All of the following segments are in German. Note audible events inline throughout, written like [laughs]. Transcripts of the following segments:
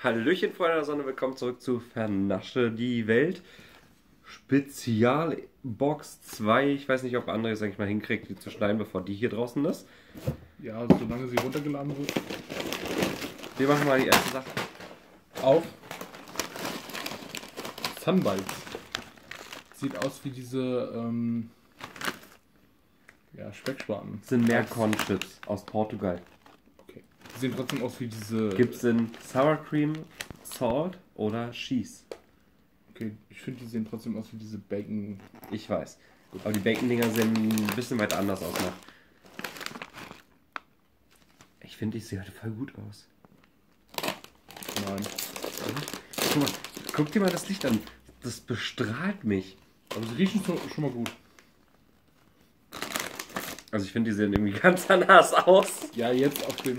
Hallöchen, Freunde der Sonne, willkommen zurück zu Vernasche die Welt. Spezialbox 2. Ich weiß nicht, ob André es eigentlich mal hinkriegt, die zu schneiden, bevor die hier draußen ist. Ja, solange sie runtergeladen wird. Wir machen mal die erste Sache. Auf. Sunbites. Sieht aus wie diese ähm, ja, Speckspaten. Das sind Meerkornchips aus Portugal. Die sehen trotzdem aus wie diese. Gibt es in Sour Cream, Salt oder Cheese? Okay, ich finde, die sehen trotzdem aus wie diese Bacon. Ich weiß. Aber die Bacon-Dinger sehen ein bisschen weit anders aus noch. Ich finde, ich sehe heute voll gut aus. Nein. Guck mal, guck dir mal das Licht an. Das bestrahlt mich. Aber sie riechen so, schon mal gut. Also ich finde, die sehen irgendwie [laughs] ganz anders aus. Ja, jetzt auf dem.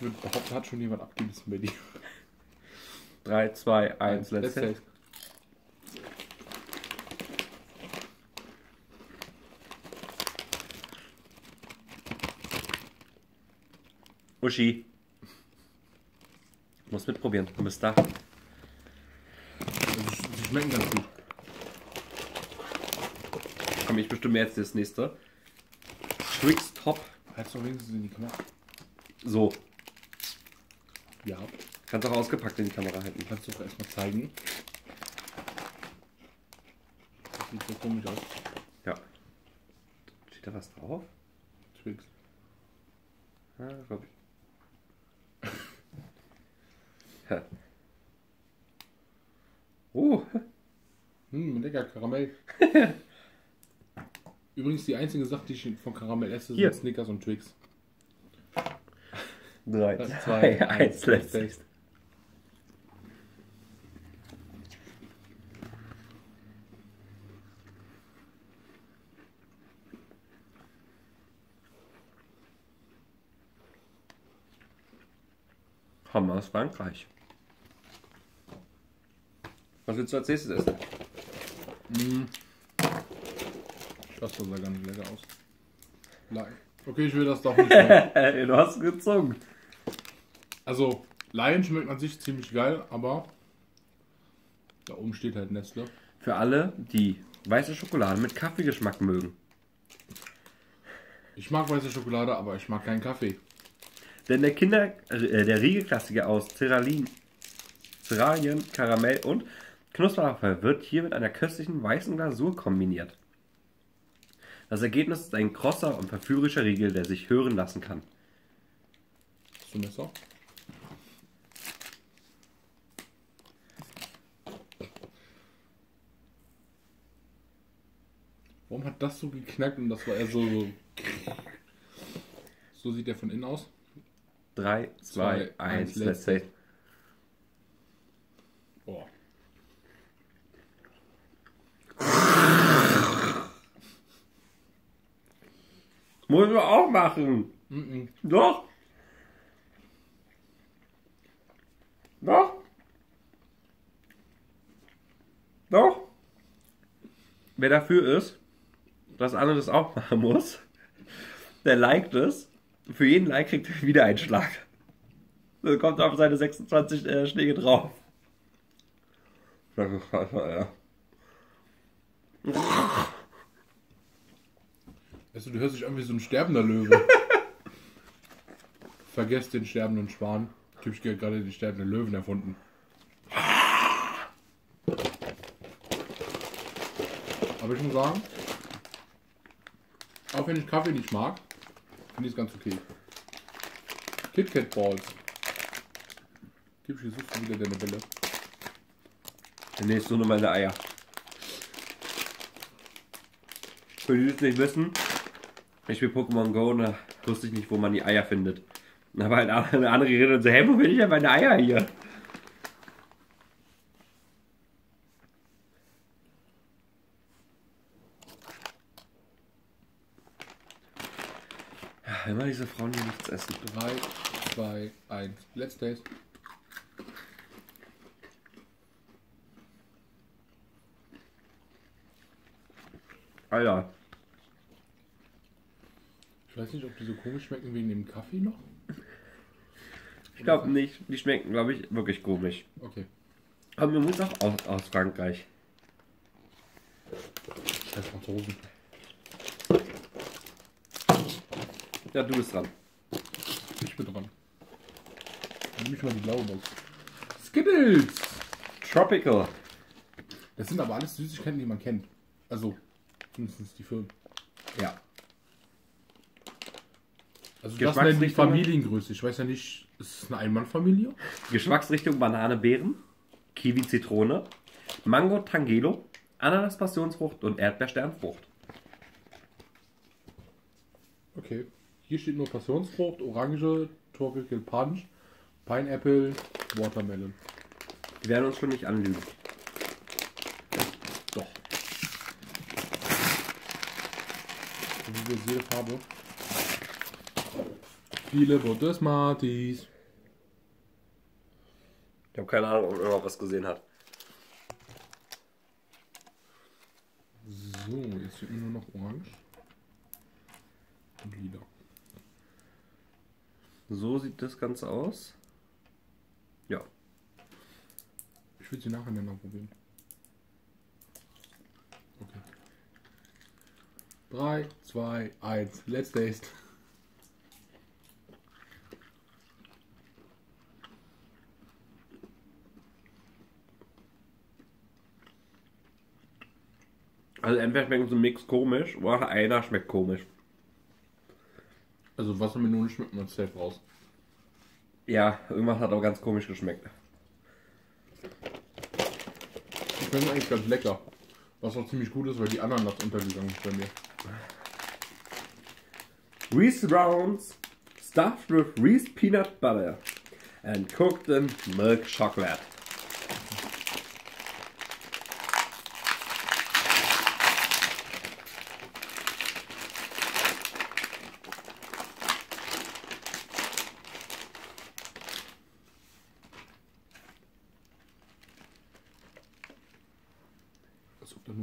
Ich würde behaupten, hat schon jemand abgebissen bei dir. 3, 2, 1, let's say. Uschi. Muss mitprobieren. Du bist da. Also, sie schmecken ganz gut. Komm, ich bestimme jetzt das nächste. Twix Top. Halt's doch wenigstens in die Kamera. So. Ja. Kannst auch ausgepackt in die Kamera halten. Kannst du doch erstmal zeigen. Das sieht so komisch aus. Ja. Steht da was drauf? Twix. Ja, glaub ich. Oh, Hm, lecker Karamell. [laughs] Übrigens die einzige Sache, die ich von Karamell esse, Hier. sind Snickers und Twix. 3, [laughs] Zwei, 2, 1, eins, let's say. Hammer aus Frankreich. Was willst du als nächstes essen? Hm. Das sah gar nicht lecker aus. Nein. Okay, ich will das doch nicht [laughs] du hast gezogen. Also, Lion schmeckt an sich ziemlich geil, aber da oben steht halt Nestle. Für alle, die weiße Schokolade mit Kaffeegeschmack mögen. Ich mag weiße Schokolade, aber ich mag keinen Kaffee. Denn der Kinder, äh, der Riegelklassiker aus Cerealin, Cerealien, Karamell und Knusperapfel wird hier mit einer köstlichen weißen Glasur kombiniert. Das Ergebnis ist ein krosser und verführerischer Riegel, der sich hören lassen kann. Hast du ein Messer? Warum hat das so geknackt und das war eher so. So, so sieht der von innen aus. 3, 2, Zwei, 1, eins, let's say. Boah. Muss man auch machen. Mhm. Doch. Doch. Doch. Wer dafür ist, dass Anne das auch machen muss, der liked es. Für jeden Like kriegt er wieder einen Schlag. Das kommt auf seine 26 äh, Schläge drauf. Das ist scheiße, ja. Weißt du, du hörst dich an wie so ein sterbender Löwe. [laughs] Vergesst den sterbenden Schwan. Ich habe gerade den sterbenden Löwen erfunden. [laughs] Aber ich muss sagen, wenn ich Kaffee nicht mag, finde ich es ganz okay. KitKat Balls. Gib ich suchst du wieder deine Bälle. Nee, ist nur meine Eier. Für die, die es nicht wissen, ich spiele Pokémon Go und da wusste ich nicht, wo man die Eier findet. Aber halt eine [laughs] andere geredet und so, hey, wo bin ich denn meine Eier hier? Immer diese Frauen, die nichts essen. 3, 2, 1. Let's taste. Alter, Ich weiß nicht, ob die so komisch schmecken wegen dem Kaffee noch. Ich glaube nicht. Die schmecken, glaube ich, wirklich komisch. Okay. Aber mir muss auch aus, aus Frankreich. Scheiß Franzosen. Ja, du bist dran. Ich bin dran. Nehme ich mal die blaue Box. Skittles! Tropical. Das sind aber alles Süßigkeiten, die man kennt. Also, zumindest die Firmen. Ja. Also das nennen die? Familiengröße. Ich weiß ja nicht, ist es eine Einmannfamilie? Geschmacksrichtung Banane, Beeren, Kiwi, Zitrone, Mango, Tangelo, Ananas, Passionsfrucht und Erdbeersternfrucht. Okay. Hier steht nur Passionsfrucht, Orange, Tropical Punch, Pineapple, Watermelon. Die werden uns schon nicht anlügen. Doch. Wie wir jede Farbe. Viele bunte Smarties. Ich habe keine Ahnung, ob irgendwer was gesehen hat. So, jetzt steht nur noch Orange. Und Lila. So sieht das Ganze aus. Ja. Ich will sie nacheinander probieren. Okay. 3, 2, 1. Let's taste. Also entweder schmecken so ein Mix komisch oder einer schmeckt komisch. Also Wassermelone schmeckt man safe raus. Ja, irgendwas hat aber ganz komisch geschmeckt. Die schmecken eigentlich ganz lecker. Was auch ziemlich gut ist, weil die Ananas untergegangen ist bei mir. Reese Rounds stuffed with Reese peanut butter and cooked in milk chocolate.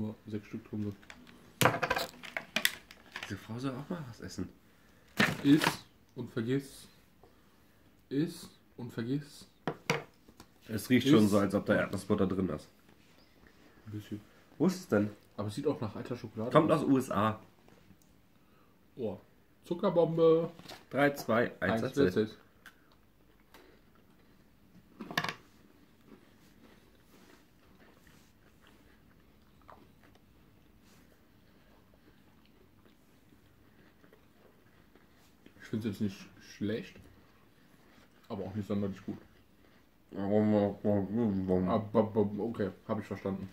nur sechs Stück drin sind. Diese Frau soll auch mal was essen. Iss und vergiss. Iss und vergiss. Es riecht Iss. schon so, als ob da Erdnussbutter drin ist. Ein bisschen. Wo ist es denn? Aber es sieht auch nach alter Schokolade Kommt aus. USA. Oh. Zuckerbombe. 3, 2, 1, 1 Ich finde es jetzt nicht schlecht, aber auch nicht sonderlich gut. Okay, habe ich verstanden.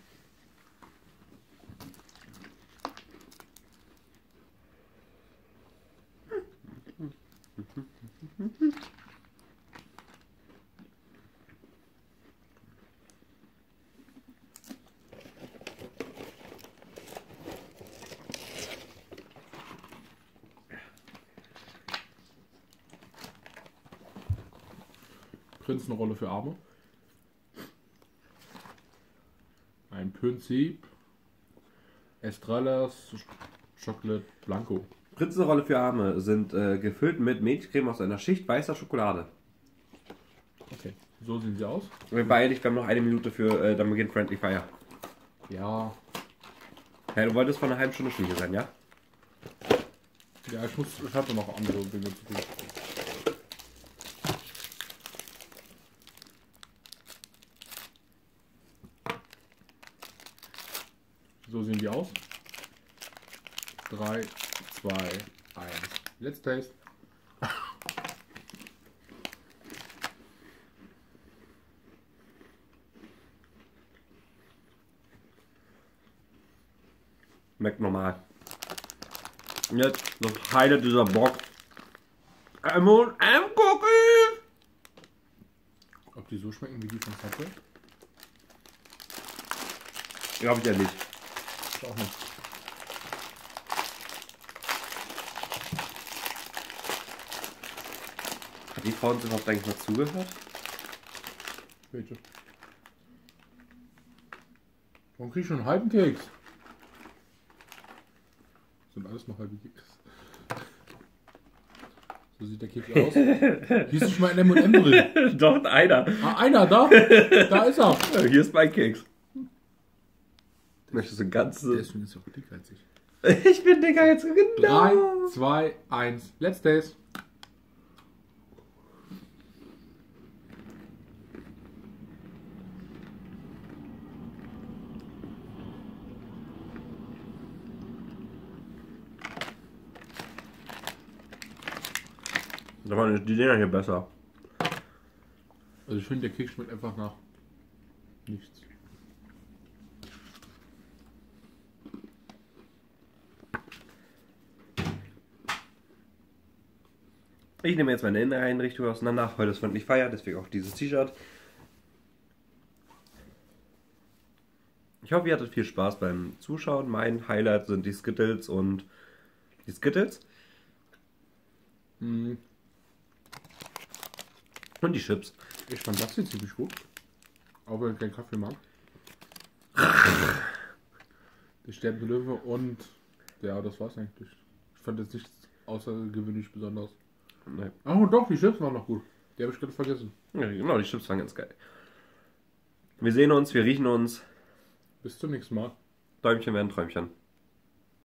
Prinzenrolle für Arme. Ein Prinzip. Estrellas Chocolate Blanco. Prinzenrolle für Arme sind äh, gefüllt mit Milchcreme aus einer Schicht weißer Schokolade. Okay. So sehen sie aus. Beeil dich, wir haben noch eine Minute für, äh, dann beginnt Friendly Fire. Ja. Ja, du wolltest vor einer halben Stunde schon hier sein, ja? Ja, ich muss, ich hatte noch andere Dinge zu tun. So sehen die aus. 3, 2, 1. Let's taste. Schmeckt normal. Und jetzt das Highlight dieser Box. M&M Cookie! Ob die so schmecken wie die von Subway? Glaub ich ja nicht. Ich auch nicht. Die Frau uns überhaupt eigentlich mal zugehört? Bitte. Warum krieg ich schon einen halben Keks? Sind alles noch halbe Keks. So sieht der Keks aus. [laughs] Hier ist nicht mal ein M&M drin. [laughs] Doch, einer. Ah, einer, da. Da ist er. Hier ist mein Keks. Möchtest du ein ganzes? Deswegen ist er auch dicker als ich. [laughs] Ich bin dicker jetzt genau. 3, 2, 1. Let's Days. Da waren die Dinger hier besser. Also ich finde, der Keks schmeckt einfach nach nichts. Ich nehme jetzt meine Inneneinrichtung auseinander. Heute ist freundlich Feier, deswegen auch dieses T-Shirt. Ich hoffe, ihr hattet viel Spaß beim Zuschauen. Mein Highlight sind die Skittles und die Skittles Hm, und die Chips. ich fand das hier ziemlich gut. Auch wenn ich keinen Kaffee mag. Der sterbende Löwe und ja, das war's eigentlich. Ich fand jetzt nichts außergewöhnlich besonders. Nee. Oh doch, die Chips waren noch gut. Die habe ich gerade vergessen. Ja, genau, die Chips waren ganz geil. Wir sehen uns, wir riechen uns. Bis zum nächsten Mal. Däumchen werden Träumchen.